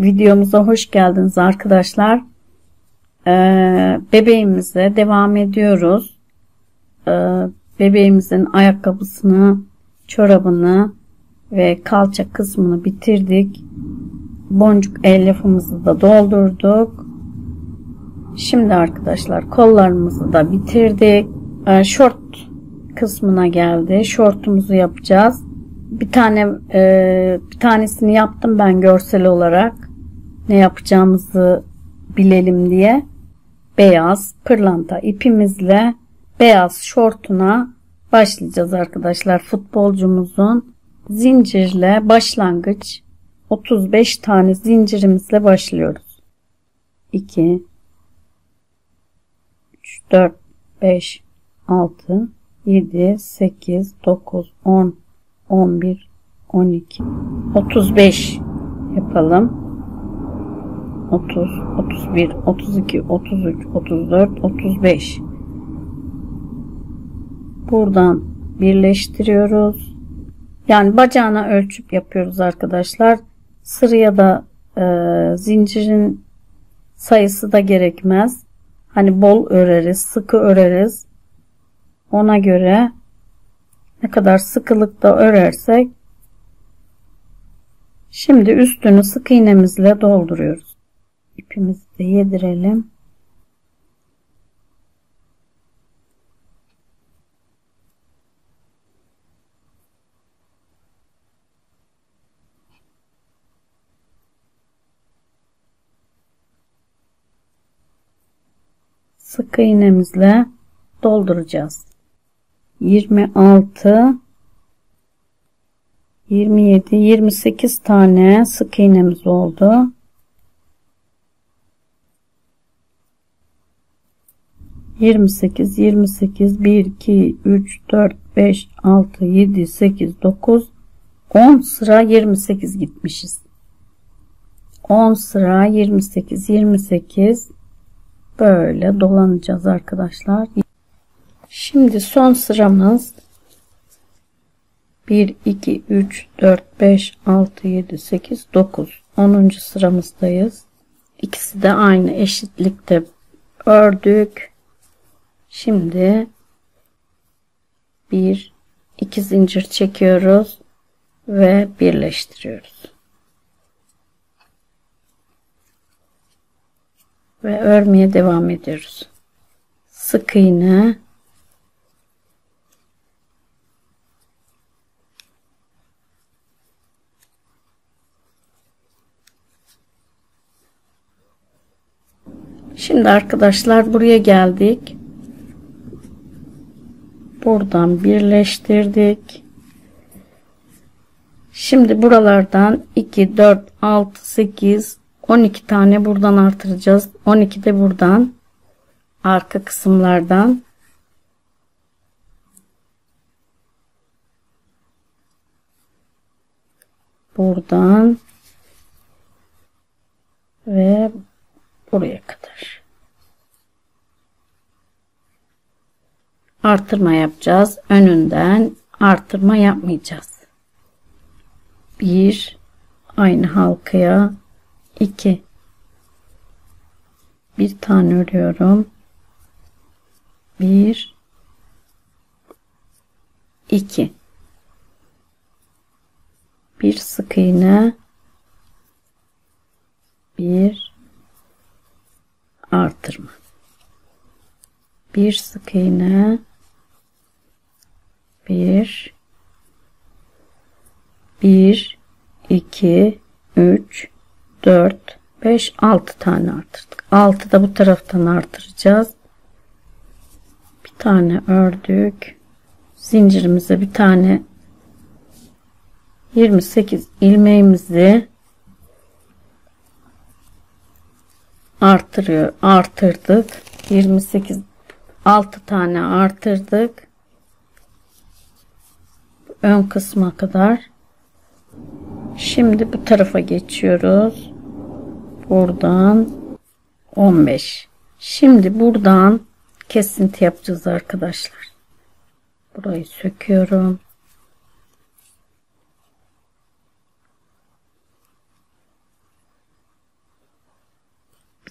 videomuza hoş geldiniz arkadaşlar. Ee, bebeğimize devam ediyoruz. Ee, bebeğimizin ayakkabısını, çorabını ve kalça kısmını bitirdik. Boncuk elyafımızı da doldurduk. Şimdi arkadaşlar kollarımızı da bitirdik. Ee, şort kısmına geldi. Şortumuzu yapacağız bir tane e, bir tanesini yaptım ben görsel olarak ne yapacağımızı bilelim diye beyaz pırlanta ipimizle beyaz şortuna başlayacağız arkadaşlar. Futbolcumuzun zincirle başlangıç 35 tane zincirimizle başlıyoruz. 2 3 4 5 6 7 8 9 10 11, 12, 35 yapalım. 30, 31, 32, 33, 34, 35. Buradan birleştiriyoruz. Yani bacağına ölçüp yapıyoruz arkadaşlar. Sıraya da e, zincirin sayısı da gerekmez. Hani bol öreriz, sıkı öreriz. Ona göre ne kadar sıkılıkta örersek şimdi üstünü sık iğnemizle dolduruyoruz. İpimizi de yedirelim. sık iğnemizle dolduracağız. 26 27 28 tane sık iğnemiz oldu. Yirmi sekiz, yirmi sekiz, bir, iki, üç, dört, beş, altı, yedi, sekiz, dokuz, on sıra yirmi sekiz gitmişiz. On sıra yirmi sekiz, yirmi sekiz böyle dolanacağız arkadaşlar. Şimdi son sıramız 1, 2, 3, 4, 5, 6, 7, 8, 9. 10. sıramızdayız. İkisi de aynı eşitlikte ördük. Şimdi 1, 2 zincir çekiyoruz ve birleştiriyoruz. Ve örmeye devam ediyoruz. Sık iğne Şimdi arkadaşlar buraya geldik. Buradan birleştirdik. Şimdi buralardan 2, 4, 6, 8, 12 tane buradan artıracağız. 12 de buradan arka kısımlardan buradan ve buraya kadar. Artırma yapacağız. Önünden artırma yapmayacağız. Bir aynı halkaya iki bir tane örüyorum. Bir iki bir sık iğne bir artırma. Bir sık iğne bir bir iki üç dört beş altı tane artırdık. Altı da bu taraftan artıracağız. Bir tane ördük. Zincirimize bir tane 28 ilmeğimizi artırıyor artırdık 28 6 tane artırdık ön kısma kadar. Şimdi bu tarafa geçiyoruz. Buradan 15 şimdi buradan kesinti yapacağız arkadaşlar. Burayı söküyorum.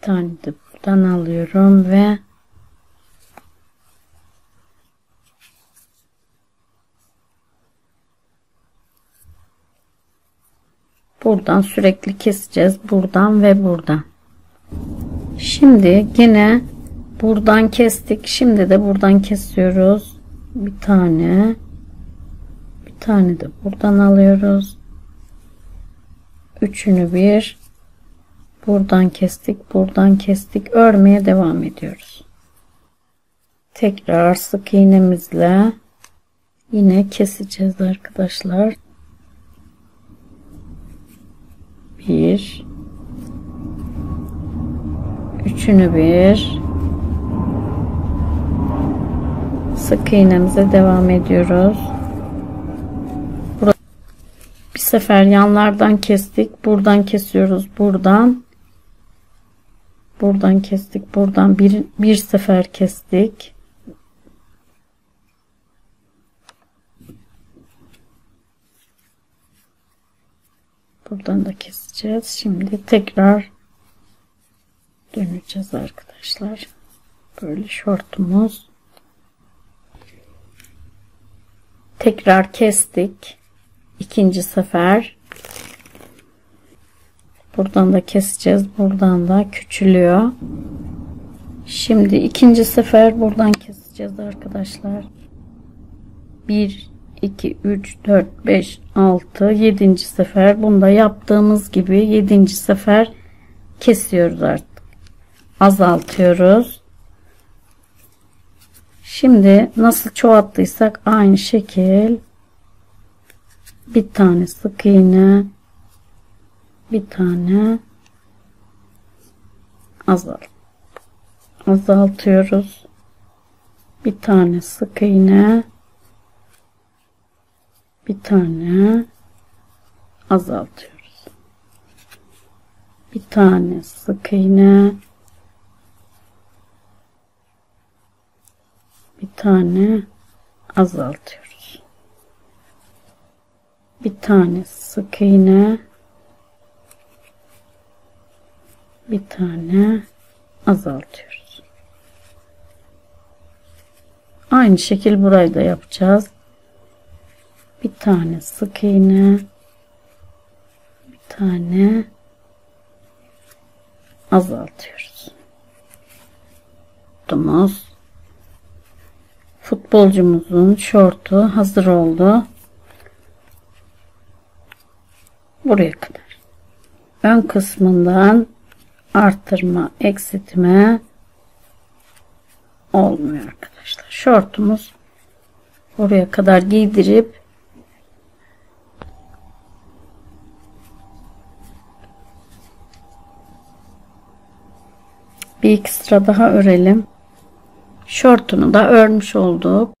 Tane de buradan alıyorum ve buradan sürekli keseceğiz. Buradan ve buradan. Şimdi yine buradan kestik. Şimdi de buradan kesiyoruz. Bir tane. Bir tane de buradan alıyoruz. Üçünü bir. Buradan kestik buradan kestik. Örmeye devam ediyoruz. Tekrar sık iğnemizle yine keseceğiz arkadaşlar bir. Üçünü bir. Sık iğnemize devam ediyoruz. Bir sefer yanlardan kestik. Buradan kesiyoruz. Buradan. Buradan kestik. Buradan bir, bir sefer kestik buradan da keseceğiz. Şimdi tekrar döneceğiz arkadaşlar. Böyle şortumuz. Tekrar kestik. İkinci sefer. Buradan da keseceğiz. Buradan da küçülüyor. Şimdi ikinci sefer buradan keseceğiz arkadaşlar. 1 2 3 4 5 6 7. sefer bunda yaptığımız gibi 7. sefer kesiyoruz artık azaltıyoruz şimdi nasıl çoğalttıysak aynı şekil bir tane sık iğne bir tane azalt azaltıyoruz bir tane sık iğne bir tane azaltıyoruz. Bir tane sık iğne. Bir tane azaltıyoruz. Bir tane sık iğne. Bir tane azaltıyoruz. Aynı şekil burayı da yapacağız tane sık iğne bir tane azaltıyoruz. Tutumuz futbolcumuzun şortu hazır oldu. Buraya kadar. Ön kısmından artırma eksiltme olmuyor arkadaşlar. Şortumuz buraya kadar giydirip bir iki sıra daha örelim. Şortunu da örmüş olduk.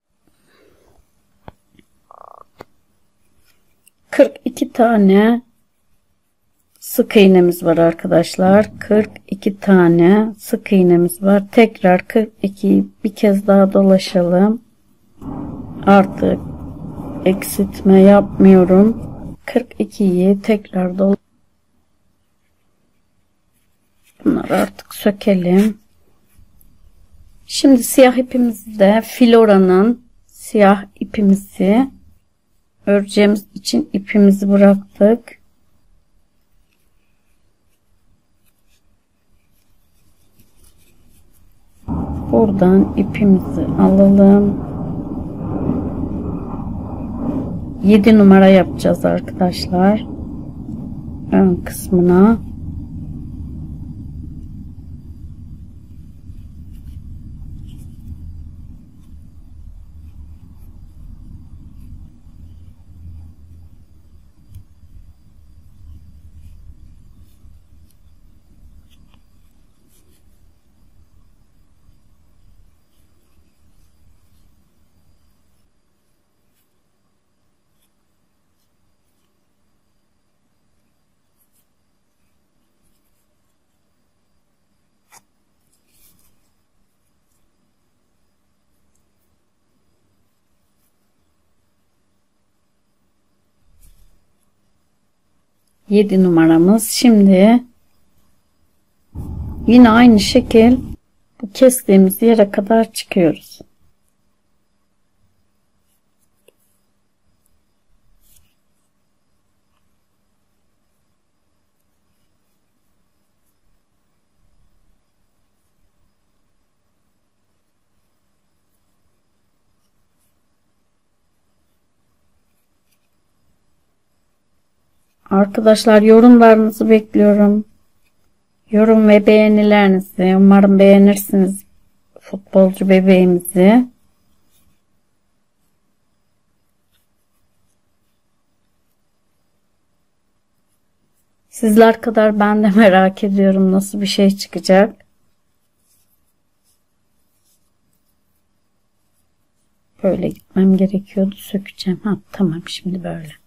42 tane sık iğnemiz var arkadaşlar. 42 tane sık iğnemiz var. Tekrar 42 bir kez daha dolaşalım. Artık eksiltme yapmıyorum. 42'yi tekrar dol bunları artık sökelim. Şimdi siyah ipimizi de filora'nın siyah ipimizi öreceğimiz için ipimizi bıraktık. Buradan ipimizi alalım. 7 numara yapacağız arkadaşlar. Ön kısmına Yedi numaramız. Şimdi Yine aynı şekil bu kestiğimiz yere kadar çıkıyoruz. Arkadaşlar yorumlarınızı bekliyorum. Yorum ve beğenilerinizi umarım beğenirsiniz futbolcu bebeğimizi. Sizler kadar ben de merak ediyorum nasıl bir şey çıkacak. Böyle gitmem gerekiyordu sökeceğim. Ha, tamam şimdi böyle.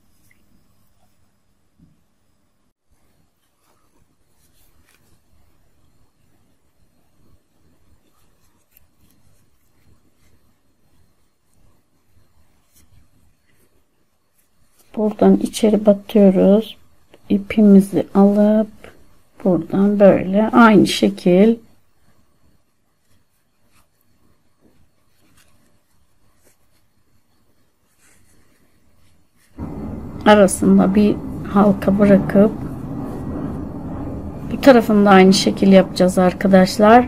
Buradan içeri batıyoruz. İpimizi alıp buradan böyle aynı şekil. Arasında bir halka bırakıp bu tarafında aynı şekil yapacağız arkadaşlar